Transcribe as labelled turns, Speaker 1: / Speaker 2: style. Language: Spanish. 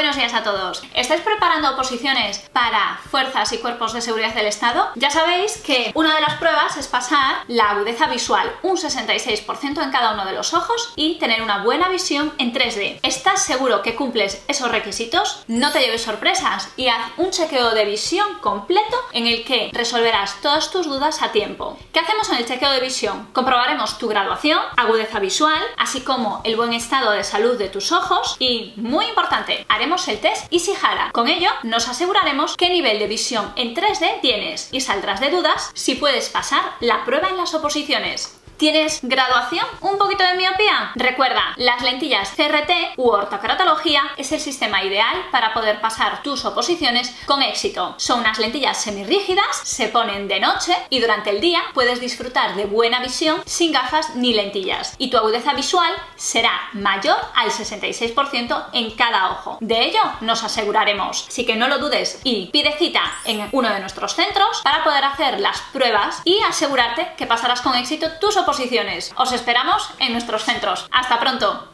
Speaker 1: Buenos días a todos. ¿Estáis preparando oposiciones para fuerzas y cuerpos de seguridad del Estado? Ya sabéis que una de las pruebas es pasar la agudeza visual, un 66% en cada uno de los ojos y tener una buena visión en 3D. ¿Estás seguro que cumples esos requisitos? No te lleves sorpresas y haz un chequeo de visión completo en el que resolverás todas tus dudas a tiempo. ¿Qué hacemos en el chequeo de visión? Comprobaremos tu graduación, agudeza visual, así como el buen estado de salud de tus ojos y, muy importante, haremos el test Ishihara. Con ello nos aseguraremos qué nivel de visión en 3D tienes y saldrás de dudas si puedes pasar la prueba en las oposiciones. ¿Tienes graduación? ¿Un poquito de miopía? Recuerda, las lentillas CRT u ortokeratología es el sistema ideal para poder pasar tus oposiciones con éxito. Son unas lentillas semirrígidas, se ponen de noche y durante el día puedes disfrutar de buena visión sin gafas ni lentillas. Y tu agudeza visual será mayor al 66% en cada ojo. De ello nos aseguraremos. Así que no lo dudes y pide cita en uno de nuestros centros para poder hacer las pruebas y asegurarte que pasarás con éxito tus oposiciones. Os esperamos en nuestros centros. ¡Hasta pronto!